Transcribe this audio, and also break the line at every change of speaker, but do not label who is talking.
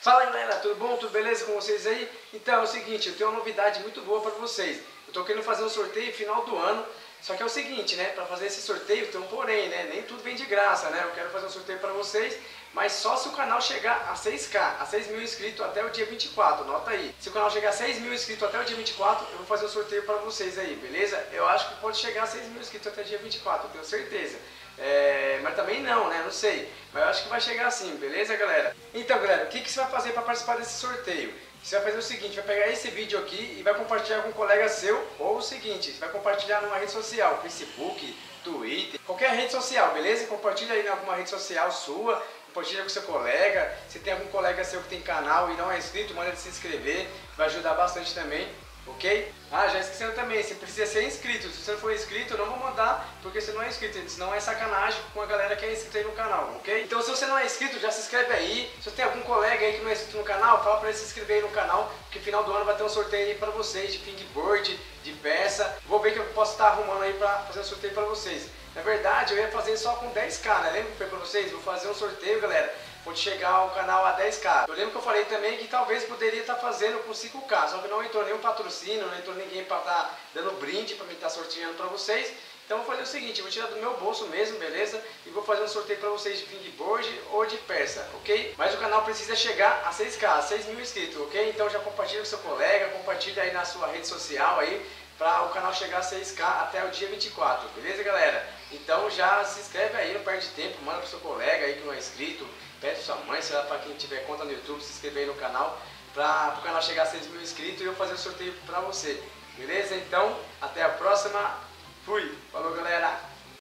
Fala galera, tudo bom? Tudo beleza com vocês aí? Então é o seguinte, eu tenho uma novidade muito boa para vocês. Eu tô querendo fazer um sorteio final do ano, só que é o seguinte, né? Para fazer esse sorteio tem um porém, né? Nem tudo vem de graça, né? Eu quero fazer um sorteio para vocês, mas só se o canal chegar a 6k, a 6 mil inscritos até o dia 24, nota aí. Se o canal chegar a 6 mil inscritos até o dia 24, eu vou fazer um sorteio para vocês aí, beleza? Eu acho que pode chegar a 6 mil inscritos até o dia 24, eu tenho certeza. É, mas também não, né? Não sei. Mas eu acho que vai chegar assim, beleza, galera? Então, galera, o que, que você vai fazer para participar desse sorteio? Você vai fazer o seguinte, vai pegar esse vídeo aqui e vai compartilhar com um colega seu, ou o seguinte, vai compartilhar numa rede social, Facebook, Twitter, qualquer rede social, beleza? Compartilha aí em alguma rede social sua, compartilha com seu colega, se tem algum colega seu que tem canal e não é inscrito, manda ele se inscrever, vai ajudar bastante também ok? Ah, já esquecendo também, você precisa ser inscrito. Se você não for inscrito, eu não vou mandar, porque você não é inscrito, senão é sacanagem com a galera que é inscrita aí no canal, ok? Então se você não é inscrito, já se inscreve aí. Se você tem algum colega aí que não é inscrito no canal, fala pra ele se inscrever aí no canal, porque final do ano vai ter um sorteio aí pra vocês de fingerboard, de peça. Vou ver que eu posso estar arrumando aí pra fazer um sorteio pra vocês. Na verdade, eu ia fazer só com 10k, né? Lembra que foi pra vocês? Vou fazer um sorteio, galera pode chegar ao canal a 10k. Eu lembro que eu falei também que talvez poderia estar fazendo com 5k, só que não entrou nenhum patrocínio, não entrou ninguém para estar tá dando brinde para mim estar tá sorteando para vocês. Então eu vou fazer o seguinte, vou tirar do meu bolso mesmo, beleza? E vou fazer um sorteio para vocês de fingerboard ou de peça, ok? Mas o canal precisa chegar a 6k, a 6 mil inscritos, ok? Então já compartilha com seu colega, compartilha aí na sua rede social aí, para o canal chegar a 6k até o dia 24, beleza galera? Já se inscreve aí, não perde tempo, manda pro seu colega aí que não é inscrito, pede sua mãe, sei lá, para quem tiver conta no YouTube, se inscrever aí no canal, para o canal chegar a 6 mil inscritos e eu fazer o sorteio para você. Beleza? Então, até a próxima. Fui! Falou, galera!